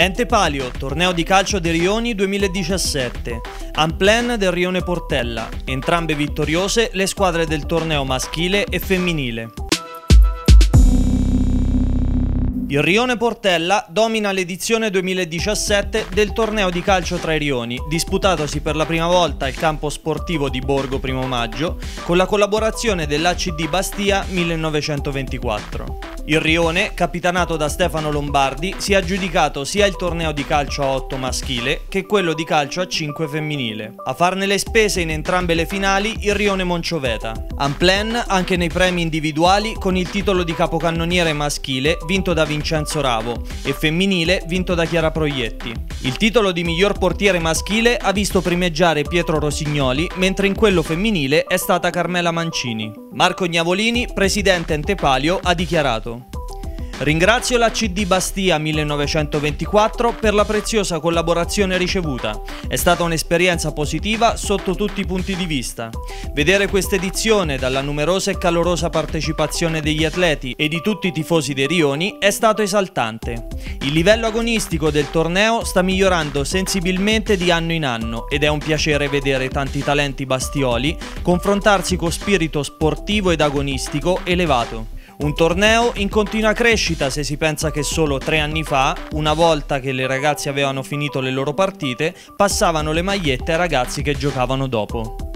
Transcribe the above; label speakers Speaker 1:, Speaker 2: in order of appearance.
Speaker 1: Ente Palio, torneo di calcio dei Rioni 2017. Unplan del Rione Portella, entrambe vittoriose le squadre del torneo maschile e femminile. Il Rione Portella domina l'edizione 2017 del torneo di calcio tra i Rioni, disputatosi per la prima volta al campo sportivo di Borgo Primo Maggio con la collaborazione dell'ACD Bastia 1924. Il Rione, capitanato da Stefano Lombardi, si è aggiudicato sia il torneo di calcio a 8 maschile che quello di calcio a 5 femminile. A farne le spese in entrambe le finali il Rione Moncioveta. Unplan anche nei premi individuali con il titolo di capocannoniere maschile vinto da Vincenzo Ravo e femminile vinto da Chiara Proietti. Il titolo di miglior portiere maschile ha visto primeggiare Pietro Rosignoli, mentre in quello femminile è stata Carmela Mancini. Marco Gnavolini, presidente Entepalio, ha dichiarato Ringrazio la CD Bastia 1924 per la preziosa collaborazione ricevuta. È stata un'esperienza positiva sotto tutti i punti di vista. Vedere questa edizione dalla numerosa e calorosa partecipazione degli atleti e di tutti i tifosi dei Rioni è stato esaltante. Il livello agonistico del torneo sta migliorando sensibilmente di anno in anno ed è un piacere vedere tanti talenti bastioli confrontarsi con spirito sportivo ed agonistico elevato. Un torneo in continua crescita se si pensa che solo tre anni fa, una volta che le ragazze avevano finito le loro partite, passavano le magliette ai ragazzi che giocavano dopo.